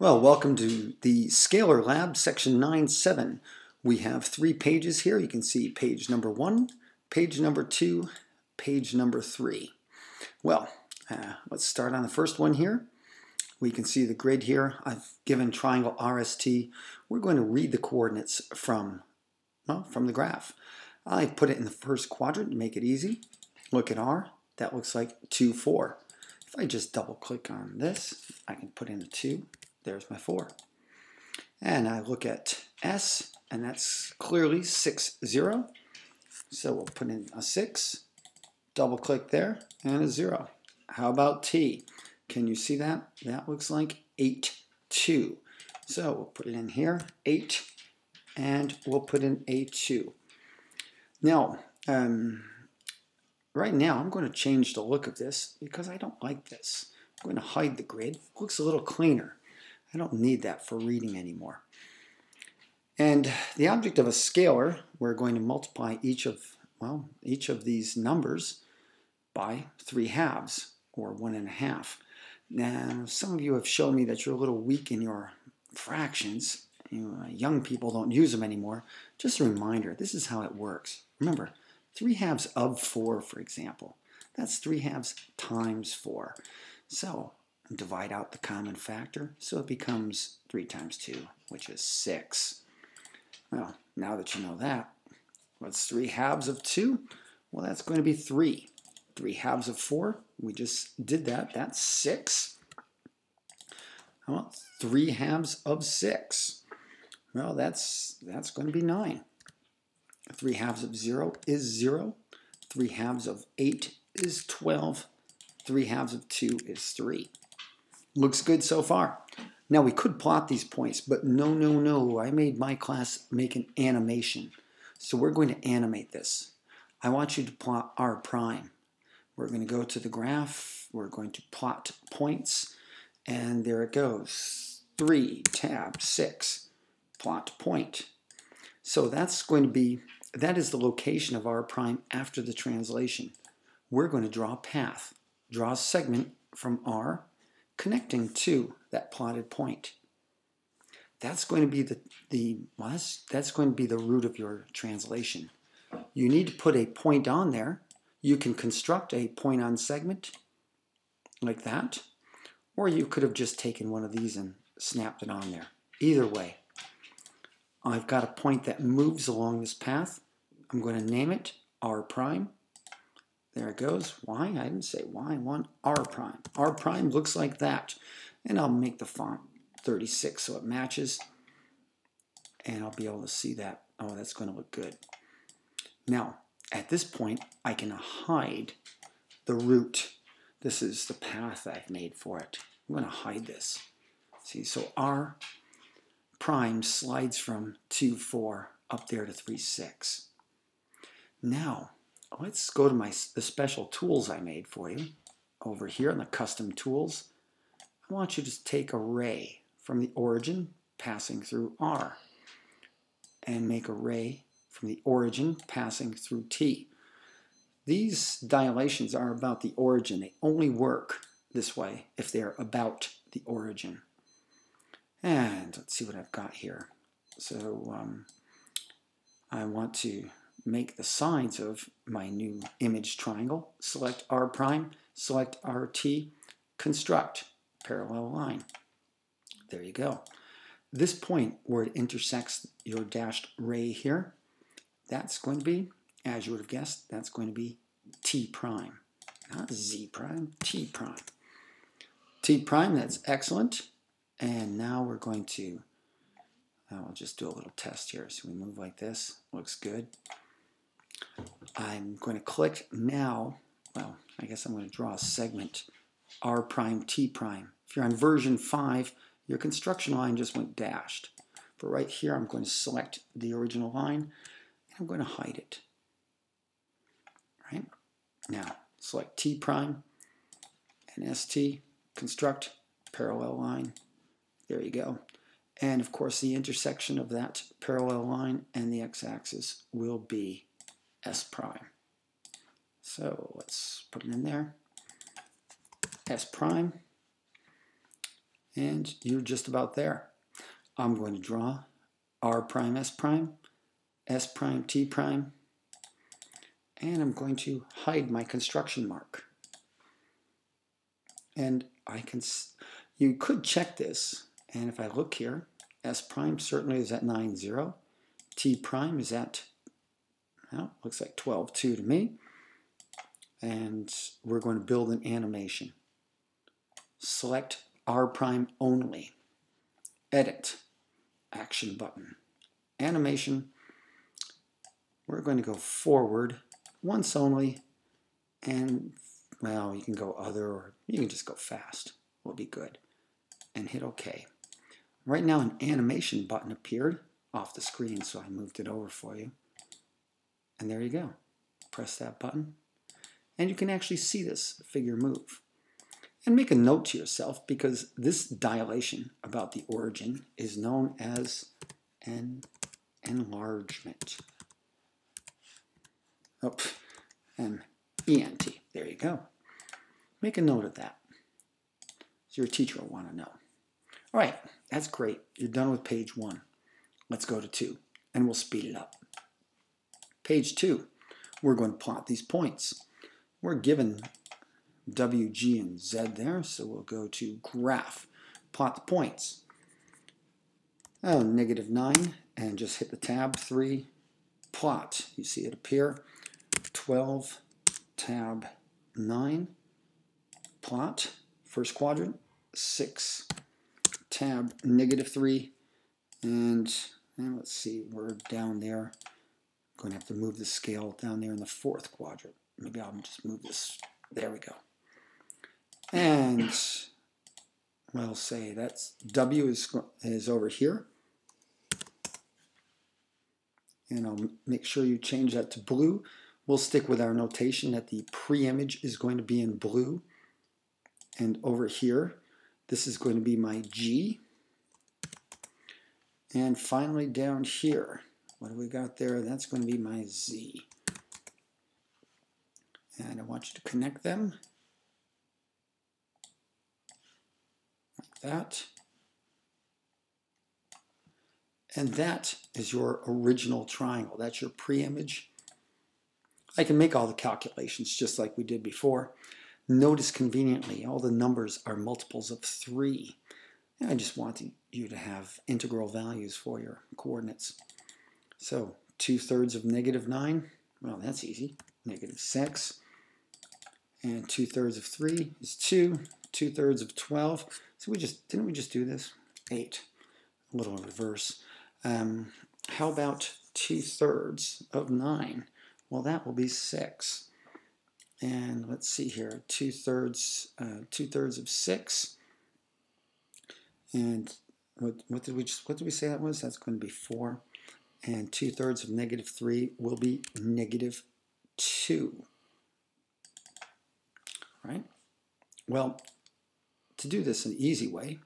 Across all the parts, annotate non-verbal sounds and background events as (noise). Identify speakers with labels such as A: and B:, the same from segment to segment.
A: Well, welcome to the Scalar Lab, section 9.7. We have three pages here. You can see page number one, page number two, page number three. Well, uh, let's start on the first one here. We can see the grid here. I've given triangle RST. We're going to read the coordinates from, well, from the graph. I put it in the first quadrant to make it easy. Look at R. That looks like 2, 4. If I just double click on this, I can put in a 2 there's my 4. And I look at S, and that's clearly 6, 0. So we'll put in a 6, double click there, and a 0. How about T? Can you see that? That looks like 8, 2. So we'll put it in here, 8, and we'll put in a 2. Now, um, right now I'm going to change the look of this because I don't like this. I'm going to hide the grid. It looks a little cleaner. I don't need that for reading anymore. And the object of a scalar, we're going to multiply each of, well, each of these numbers by 3 halves, or one and a half. Now, some of you have shown me that you're a little weak in your fractions. You young people don't use them anymore. Just a reminder, this is how it works. Remember, 3 halves of 4, for example. That's 3 halves times 4. So divide out the common factor, so it becomes 3 times 2, which is 6. Well, now that you know that, what's 3 halves of 2? Well, that's going to be 3. 3 halves of 4, we just did that, that's 6. How about 3 halves of 6? Well, that's, that's going to be 9. 3 halves of 0 is 0. 3 halves of 8 is 12. 3 halves of 2 is 3. Looks good so far. Now we could plot these points, but no, no, no. I made my class make an animation. So we're going to animate this. I want you to plot R prime. We're going to go to the graph. We're going to plot points. And there it goes. 3, tab, 6, plot point. So that's going to be, that is the location of R prime after the translation. We're going to draw a path. Draw a segment from R connecting to that plotted point. That's going to be the, the well, that's, that's going to be the route of your translation. You need to put a point on there. You can construct a point on segment like that, or you could have just taken one of these and snapped it on there. Either way, I've got a point that moves along this path. I'm going to name it R prime. There it goes. Y, I didn't say Y, I want R prime. R prime looks like that. And I'll make the font 36 so it matches. And I'll be able to see that. Oh, that's going to look good. Now, at this point, I can hide the route. This is the path I've made for it. I'm going to hide this. See, so R prime slides from 2, 4 up there to 3, 6. Now, let's go to my the special tools I made for you. Over here in the custom tools, I want you to take a ray from the origin passing through R and make a ray from the origin passing through T. These dilations are about the origin. They only work this way if they're about the origin. And let's see what I've got here. So um, I want to make the sides of my new image triangle. Select R prime, select RT, construct parallel line. There you go. This point where it intersects your dashed ray here, that's going to be, as you would have guessed, that's going to be T prime. Not Z prime, T prime. T prime, that's excellent. And now we're going to, I'll just do a little test here. So we move like this, looks good. I'm going to click now, well, I guess I'm going to draw a segment, R prime, T prime. If you're on version 5, your construction line just went dashed. But right here, I'm going to select the original line, and I'm going to hide it. Right Now, select T prime and ST, construct parallel line. There you go. And of course, the intersection of that parallel line and the x-axis will be S prime. So let's put it in there. S prime. And you're just about there. I'm going to draw r prime s prime, s prime t prime, and I'm going to hide my construction mark. And I can, you could check this, and if I look here, s prime certainly is at 9, 0. t prime is at, well, looks like 12.2 to me. And we're going to build an animation. Select R prime only. Edit, action button. Animation, we're going to go forward once only, and well, you can go other or you can just go fast. Will be good. And hit OK. Right now an animation button appeared off the screen, so I moved it over for you. And there you go. Press that button, and you can actually see this figure move. And make a note to yourself because this dilation about the origin is known as an enlargement. Oh, M-E-N-T. There you go. Make a note of that. So your teacher will want to know. All right, that's great. You're done with page one. Let's go to two, and we'll speed it up. Page two, we're going to plot these points. We're given W, G, and Z there, so we'll go to graph, plot the points. Oh, negative 9, and just hit the tab, 3, plot. You see it appear. 12, tab 9, plot, first quadrant, 6, tab negative 3, and, and let's see, we're down there. Going to have to move the scale down there in the fourth quadrant. Maybe I'll just move this. There we go. And we'll say that's W is, is over here. And I'll make sure you change that to blue. We'll stick with our notation that the pre-image is going to be in blue. And over here, this is going to be my G. And finally down here, what do we got there? That's going to be my Z. And I want you to connect them like that. And that is your original triangle. That's your pre-image. I can make all the calculations just like we did before. Notice conveniently, all the numbers are multiples of 3. And I just want you to have integral values for your coordinates. So 2 thirds of negative 9, well that's easy, negative 6. And 2 thirds of 3 is 2. 2 thirds of 12 so we just, didn't we just do this? 8. A little reverse. Um, how about 2 thirds of 9? Well, that will be 6. And let's see here, 2 thirds, uh, 2 thirds of 6. And what, what did we just, what did we say that was? That's going to be 4. And 2 thirds of negative 3 will be negative 2. Right? Well, to do this an easy way,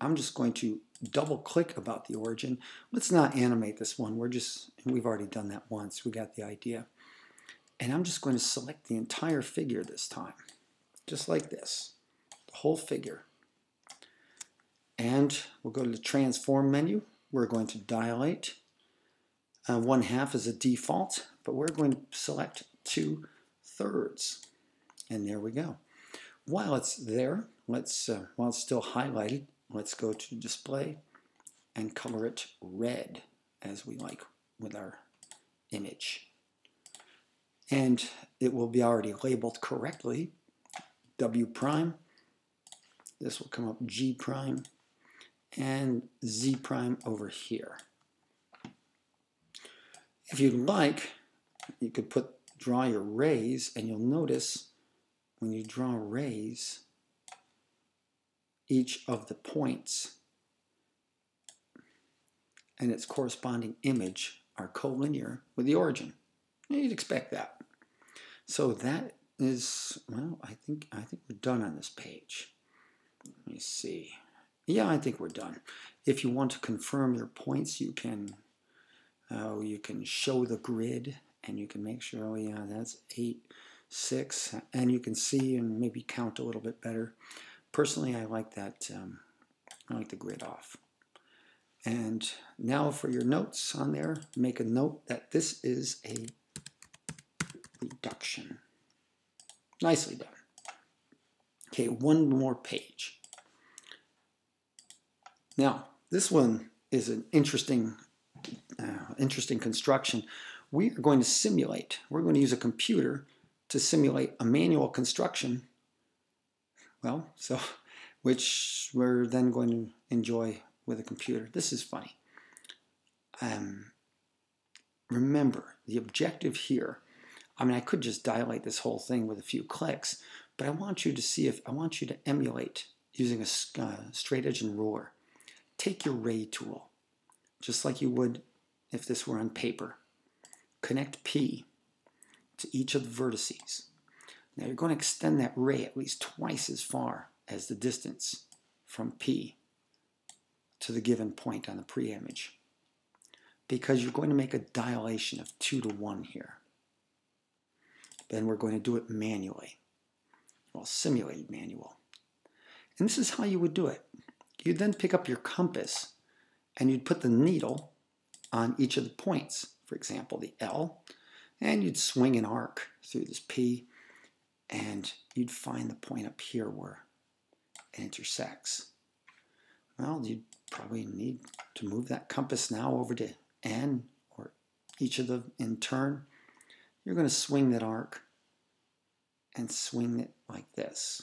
A: I'm just going to double click about the origin. Let's not animate this one. We're just, we've already done that once. We got the idea. And I'm just going to select the entire figure this time, just like this, the whole figure. And we'll go to the transform menu. We're going to dilate. Uh, one half is a default, but we're going to select two thirds. And there we go. While it's there, let's uh, while it's still highlighted, let's go to display and color it red as we like with our image. And it will be already labeled correctly, W prime. This will come up G prime and Z prime over here. If you'd like, you could put draw your rays and you'll notice when you draw rays, each of the points and its corresponding image are collinear with the origin. You'd expect that. So that is, well, I think, I think we're done on this page. Let me see. Yeah, I think we're done. If you want to confirm your points, you can, uh, you can show the grid and you can make sure, oh yeah, that's eight, six, and you can see and maybe count a little bit better. Personally, I like that um, I like the grid off. And now for your notes on there, make a note that this is a reduction. Nicely done. Okay, one more page. Now, this one is an interesting, uh, interesting construction. We are going to simulate, we're going to use a computer to simulate a manual construction. Well, so, (laughs) which we're then going to enjoy with a computer. This is funny. Um, remember, the objective here, I mean, I could just dilate this whole thing with a few clicks, but I want you to see if, I want you to emulate using a uh, straight edge and ruler. Take your ray tool, just like you would if this were on paper. Connect P to each of the vertices. Now you're going to extend that ray at least twice as far as the distance from P to the given point on the pre-image because you're going to make a dilation of 2 to 1 here. Then we're going to do it manually. Well, simulated manual. And this is how you would do it. You'd then pick up your compass and you'd put the needle on each of the points, for example, the L, and you'd swing an arc through this P and you'd find the point up here where it intersects. Well, you'd probably need to move that compass now over to N or each of the in turn. You're going to swing that arc and swing it like this.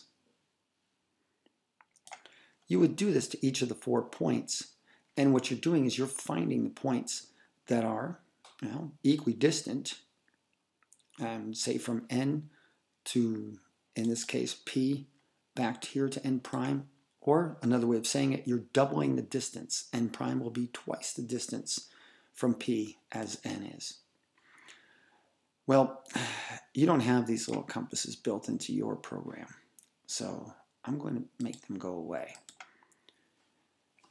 A: You would do this to each of the four points. And what you're doing is you're finding the points that are you know, equidistant, um, say from N to, in this case, P, back here to N prime. Or another way of saying it, you're doubling the distance. N prime will be twice the distance from P as N is. Well, (sighs) you don't have these little compasses built into your program. So I'm going to make them go away.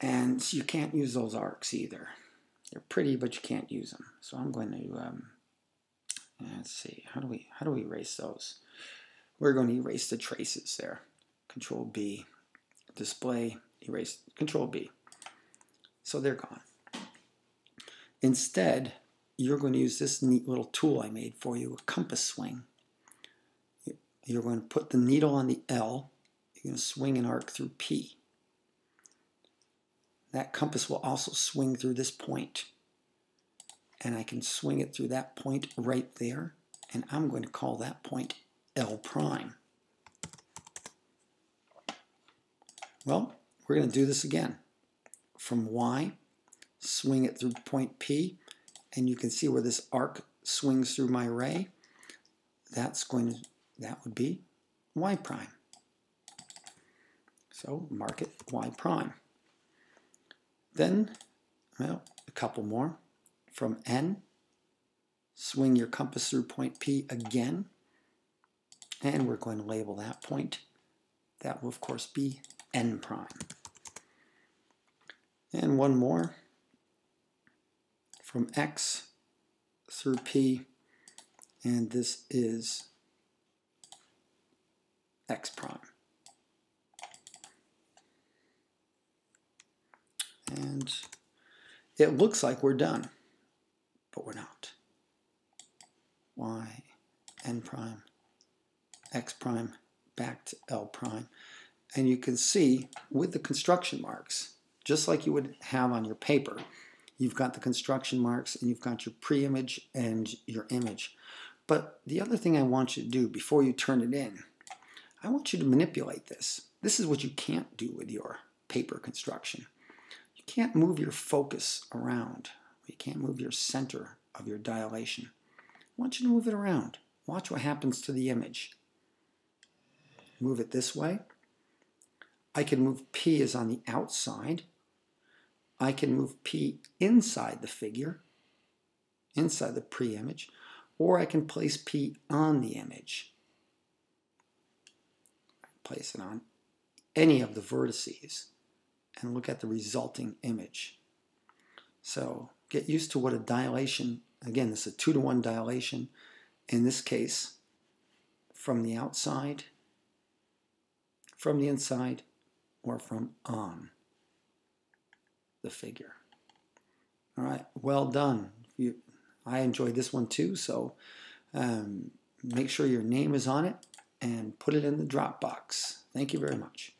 A: And you can't use those arcs either. They're pretty, but you can't use them. So I'm going to, um, let's see, how do we how do we erase those? We're going to erase the traces there. Control B, display, erase, Control B. So they're gone. Instead, you're going to use this neat little tool I made for you, a compass swing. You're going to put the needle on the L. You're going to swing an arc through P. That compass will also swing through this point. And I can swing it through that point right there. And I'm going to call that point L prime. Well, we're going to do this again. From Y, swing it through point P, and you can see where this arc swings through my ray. That's going to, that would be Y prime. So mark it Y prime. Then, well, a couple more. From N, swing your compass through point P again, and we're going to label that point. That will, of course, be N prime. And one more. From X through P, and this is X prime. And it looks like we're done, but we're not. Y, N prime, X prime, back to L prime. And you can see with the construction marks, just like you would have on your paper, you've got the construction marks and you've got your pre-image and your image. But the other thing I want you to do before you turn it in, I want you to manipulate this. This is what you can't do with your paper construction can't move your focus around. You can't move your center of your dilation. I want you to move it around. Watch what happens to the image. Move it this way. I can move P as on the outside. I can move P inside the figure, inside the pre-image, or I can place P on the image. Place it on any of the vertices and look at the resulting image. So get used to what a dilation, again, this is a two to one dilation. In this case, from the outside, from the inside, or from on. the figure. All right, well done. You, I enjoyed this one too, so um, make sure your name is on it and put it in the Dropbox. Thank you very much.